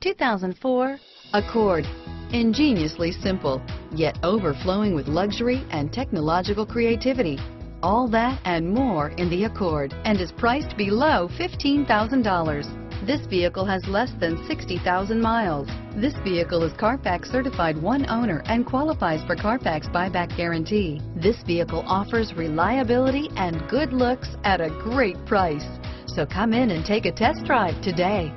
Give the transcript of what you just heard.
2004 Accord. Ingeniously simple, yet overflowing with luxury and technological creativity. All that and more in the Accord and is priced below $15,000. This vehicle has less than 60,000 miles. This vehicle is Carfax certified one owner and qualifies for Carfax buyback guarantee. This vehicle offers reliability and good looks at a great price. So come in and take a test drive today.